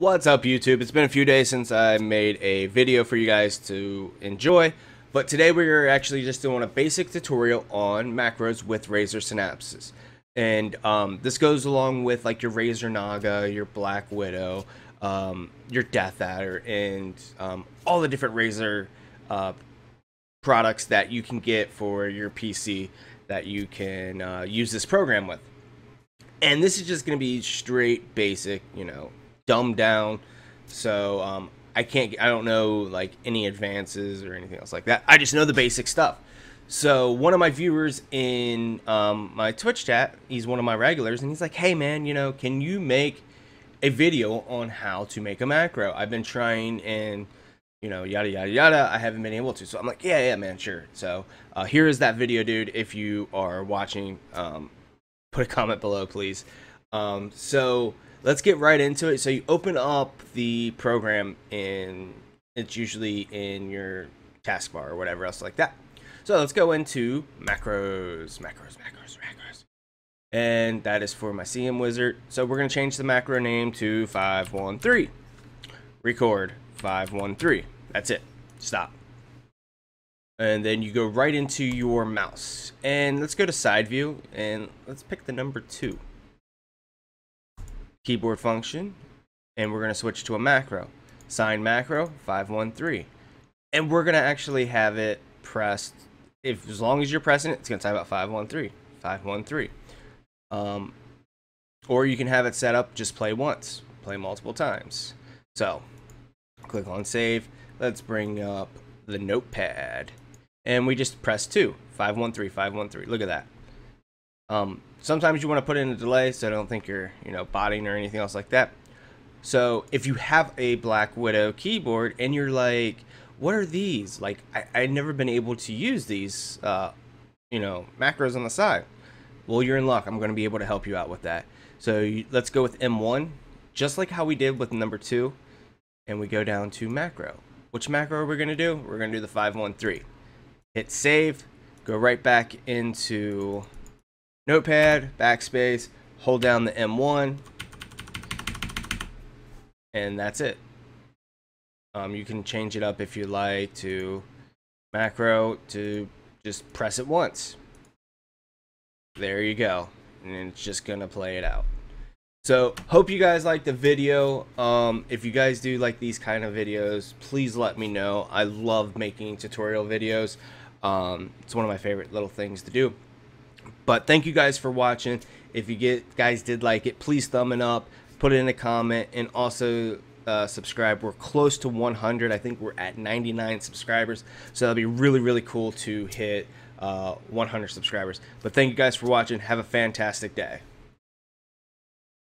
What's up YouTube? It's been a few days since I made a video for you guys to enjoy, but today we're actually just doing a basic tutorial on macros with Razer Synapses. And um, this goes along with like your Razer Naga, your Black Widow, um, your Death Adder, and um, all the different Razer uh, products that you can get for your PC that you can uh, use this program with. And this is just going to be straight basic, you know, dumbed down. So um, I can't, I don't know like any advances or anything else like that. I just know the basic stuff. So one of my viewers in um, my Twitch chat, he's one of my regulars, and he's like, "Hey man, you know, can you make a video on how to make a macro? I've been trying and." you know, yada yada yada. I haven't been able to. So I'm like, yeah, yeah, man, sure. So uh, here is that video, dude. If you are watching, um, put a comment below, please. Um, so let's get right into it. So you open up the program and it's usually in your taskbar or whatever else like that. So let's go into macros, macros, macros, macros. And that is for my CM wizard. So we're going to change the macro name to 513. Record 513. That's it. Stop. And then you go right into your mouse. And let's go to side view and let's pick the number two keyboard function, and we're going to switch to a macro. Sign macro 513. And we're going to actually have it pressed, if as long as you're pressing it, it's going to type out 513, 513. Um, or you can have it set up just play once, play multiple times. So, click on save. Let's bring up the notepad. And we just press 2, 513, 513. Look at that. Um, sometimes you want to put in a delay so I don't think you're, you know, botting or anything else like that. So if you have a Black Widow keyboard and you're like, what are these? Like, I, I've never been able to use these, uh, you know, macros on the side. Well, you're in luck. I'm going to be able to help you out with that. So you, let's go with M1, just like how we did with number two. And we go down to macro. Which macro are we going to do? We're going to do the 513. Hit save, go right back into notepad, backspace, hold down the M1, and that's it. Um, you can change it up if you like to macro to just press it once. There you go. And it's just going to play it out. So, hope you guys like the video. Um, if you guys do like these kind of videos, please let me know. I love making tutorial videos. Um, it's one of my favorite little things to do. But thank you guys for watching. If you get guys did like it, please thumb it up, put it in a comment, and also uh, subscribe. We're close to 100. I think we're at 99 subscribers. So that'll be really, really cool to hit uh, 100 subscribers. But thank you guys for watching. Have a fantastic day.